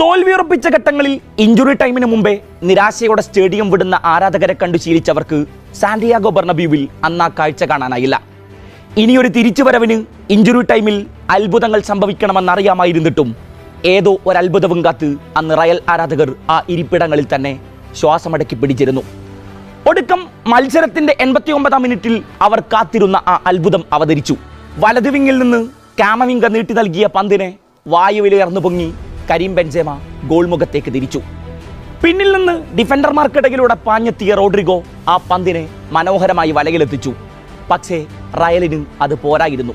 തോൽവിയുറപ്പിച്ച ഘട്ടങ്ങളിൽ ഇഞ്ചുറി ടൈമിന് മുമ്പേ നിരാശയോടെ സ്റ്റേഡിയം വിടുന്ന ആരാധകരെ കണ്ടു ശീലിച്ചവർക്ക് സാന്റിയാഗോ ബർണബ്യൂവിൽ അന്ന് ആ കാഴ്ച കാണാനായില്ല. ഇനിയൊരു തിരിച്ചുവരവിന് ഇഞ്ചുറി ടൈമിൽ അത്ഭുതങ്ങൾ സംഭവിക്കണമെന്നറിയാമായിരുന്നിട്ടും ഏതോ ഒരു അത്ഭുതവും കാത്ത് അന്ന് റയൽ ആരാധകർ ആ ഇരിപ്പിടങ്ങളിൽ തന്നെ ശ്വാസമടക്കി പിടിച്ചിരുന്നു. ഒടുക്കം മത്സരത്തിന്റെ എൺപത്തി ഒമ്പതാം മിനിറ്റിൽ അവർ കാത്തിരുന്ന ആ അത്ഭുതം അവതരിച്ചു. വലതുവിങ്ങിൽ നിന്ന് കാമവിങ്ക നീട്ടി നൽകിയ പന്തിനെ വായുവിലുയർന്നു പൊങ്ങി കരീം ബെൻസേമ ഗോൾമുഖത്തേക്ക് തിരിച്ചു. പിന്നിൽ നിന്ന് ഡിഫൻഡർമാർക്കിടയിലൂടെ പാഞ്ഞെത്തിയ റോഡ്രിഗോ ആ പന്തിനെ മനോഹരമായി വലയിലെത്തിച്ചു. പക്ഷേ റയലിന് അത് പോരായിരുന്നു.